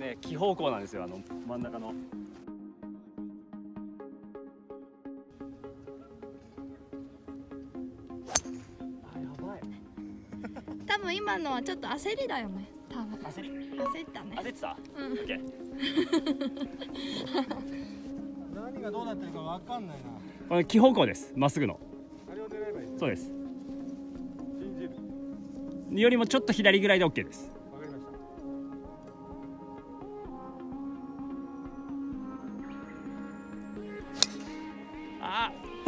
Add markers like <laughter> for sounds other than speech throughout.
ね気方向なんですよあの真ん中の。あやばい。多分今のはちょっと焦りだよね多分。焦り？焦ったね。焦ってた？うん。オッケー何がどうなってるかわかんないな。これ気方向ですまっすぐの。あれを狙えばいい。そうです。信じる。よりもちょっと左ぐらいで OK です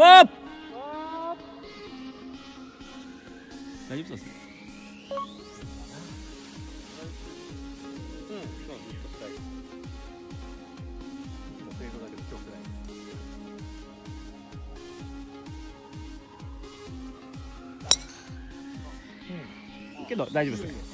大丈夫そうですね。けど大丈夫ですね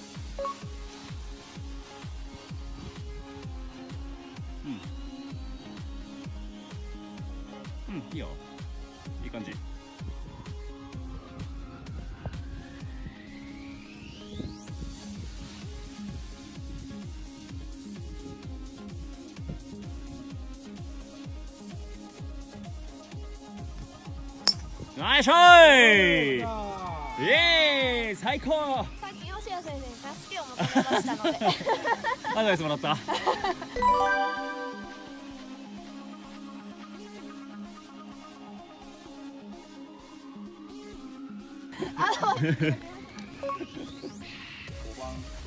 ナイスショイイエーイ最高。さっき吉谷先生に助けを求めましたので。アドバイスもらった。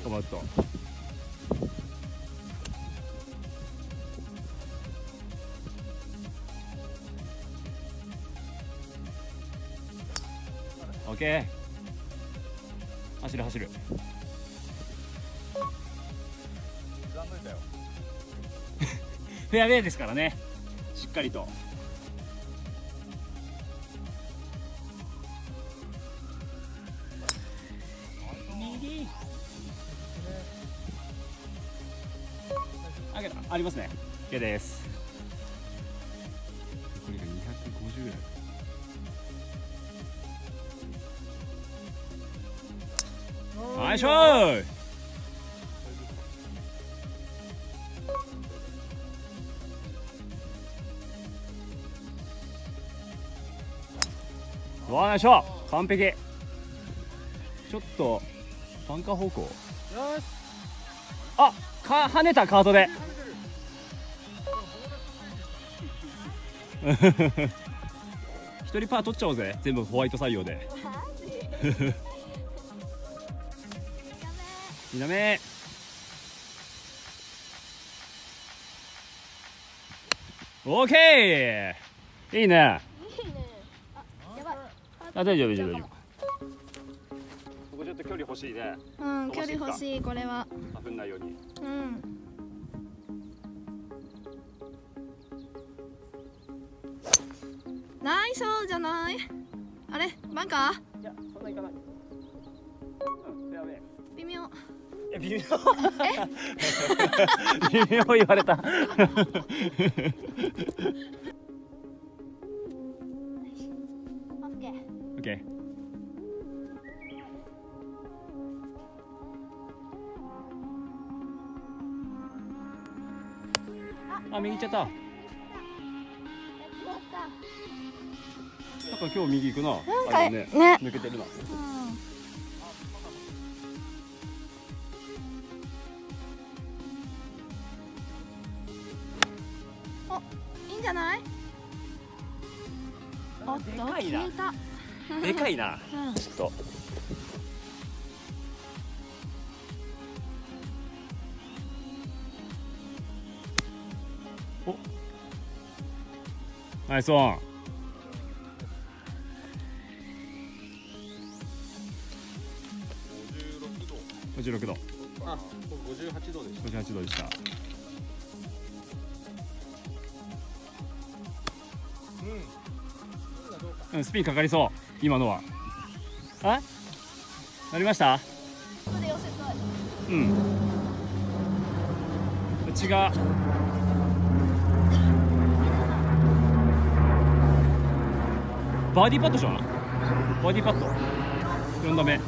5番とケー走る走る。刻んどいたよフェアウェイですからね。しっかりと。右。あげた。ありますね。OK です。ナイスショイわあナイスショット完璧。ちょっとバンカー方向。よしあか跳ねたカートで。<laughs> 一人パー取っちゃおうぜ。全部ホワイト採用で。2打目。オーケーいいね。いいね。あやばい。あ大丈夫大丈夫。大丈夫ここちょっと距離欲しいね。うん距離欲しいこれは。危ないように。うん。ナイスじゃない。あれバンカー？いやそんないかない。うんフェアウェイ。微妙。え微妙。微妙言われた。オッケーオッケーあ右行っちゃった。なんか今日右行くな。なんかあれねね。抜けてるな。うんでかいな。うん。ちょっと。お。ナイスオン。56度。あ58度でした。58度でしたうんスピンかかりそう今のは。あ？なりました？うん。うちが。バーディーパットじゃん。バーディーパット。4打目。うん。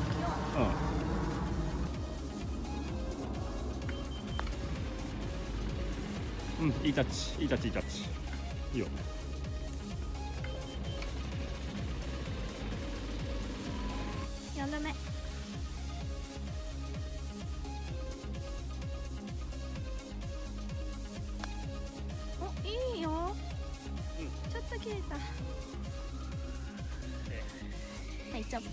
うん、いいタッチいいタッチいいタッチ。いいよ。ちょっと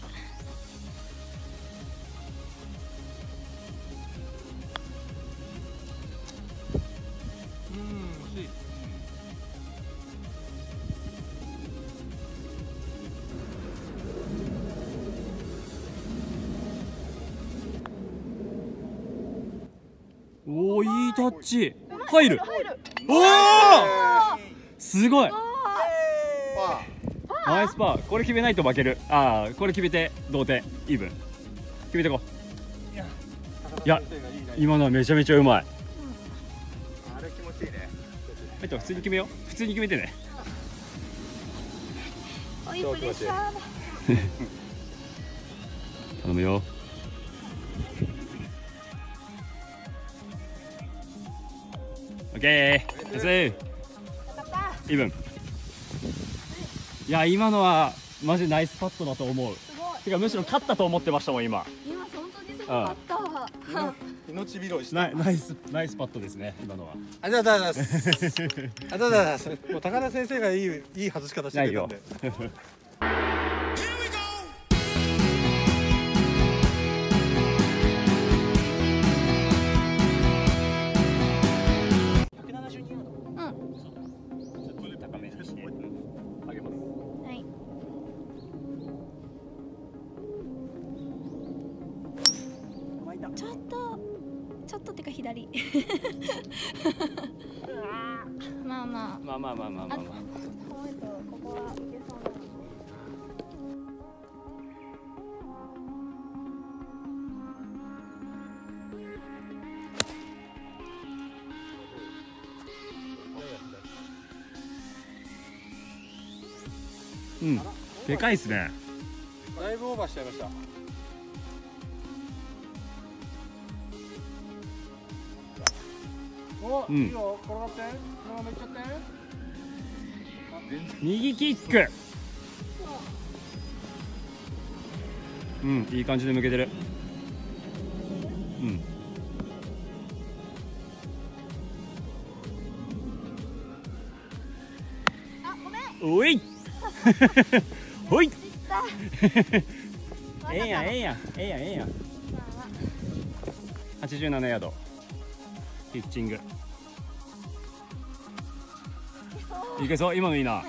うん惜しい。おおいいタッチ。入る。おおすごい。パナイスパー。これ決めないと負ける。ああこれ決めて同点。イーブン。決めていや先生がいいな今のはめちゃめちゃうまい。あれ気持ちいいね。えっと普通に決めよう。普通に決めてね。おいプレッシャーだ。<laughs> 頼むよ。オッケー。ナイイーブンいや今のはマジナイスパットだと思う。すごい。てかむしろ勝ったと思ってましたもん今。今本当にすごかった。命拾いしてナイナイスナイスパットですね今のは。ありがとうございます。ありがとうございます。もう高田先生がいいいい外し方してくれたんでちょっとちょっとってか左まあまあまあまあまあまあまあ、まあうん、でかいっすね。だいぶオーバーしちゃいました。お、うん。いいよ転がって。そのままいっちゃって。右キック。うんいい感じで向けてる。うん。あごめん。おい。<laughs> ほい。<laughs> ええやんええやんええやんええやん。まあまあ。87ヤードピッチング。いけそう。今のいいな。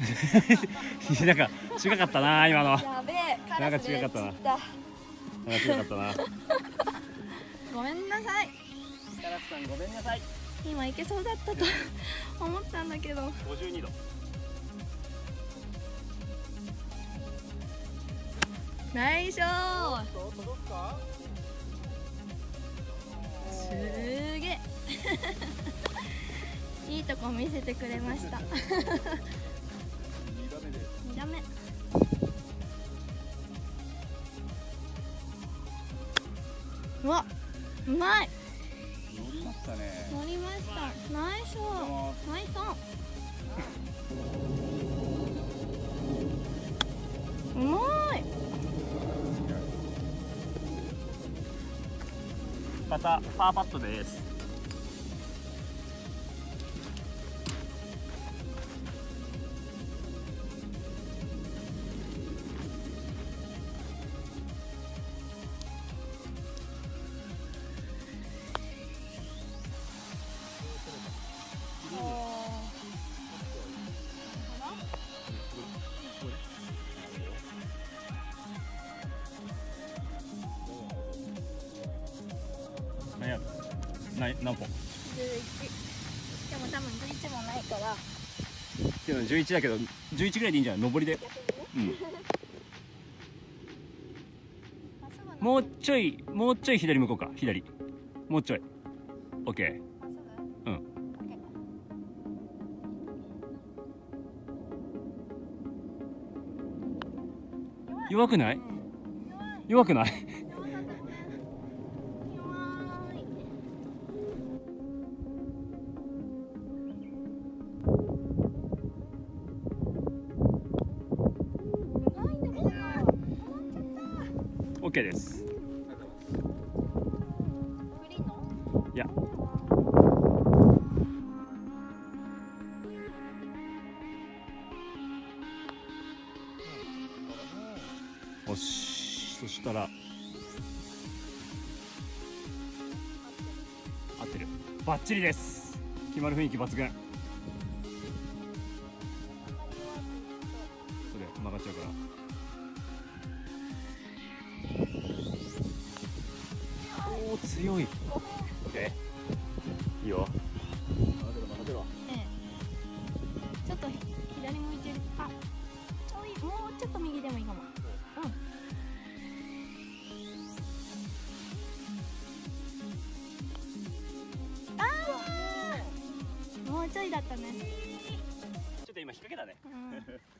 <laughs> なんか違かったな今の。なんかやべえカラスでなんか違かったな。散った。違かったな。<laughs> ごめんなさい。カラスさんごめんなさい。今いけそうだったと思ったんだけど。52度ナイスショーすげえ。<laughs> いいとこ見せてくれました。<laughs> 二打目。で2打目。うわうまい。乗りましたね。乗りました。ナイスショーナイスオンうまい <laughs> またパーパットです。何何本？11でも多分11もないから。けど11だけど11ぐらいでいいんじゃない？上りで。うん。もうちょいもうちょい左向こうか左。もうちょい。OK うん。弱くない。弱くない？OK です。いや。よしそしたら。合ってる。バッチリです。決まる雰囲気抜群。それ曲がっちゃうから。強い。え、いいよ。待てろ待てろ。ええ。ちょっと左向いてる。あ、ちょいもうちょっと右でもいいかも。うん。ああ、もうちょいだったね。ちょっと今引っ掛けたね。うん <laughs>